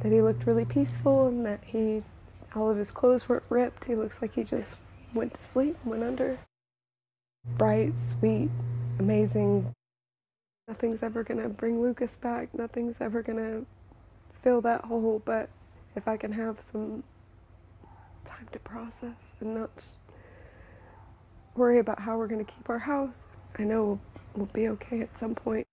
that he looked really peaceful and that he, all of his clothes weren't ripped. He looks like he just went to sleep, went under. Bright, sweet, amazing. Nothing's ever gonna bring Lucas back. Nothing's ever gonna fill that hole. But if I can have some time to process and not worry about how we're gonna keep our house, I know we'll, we'll be okay at some point.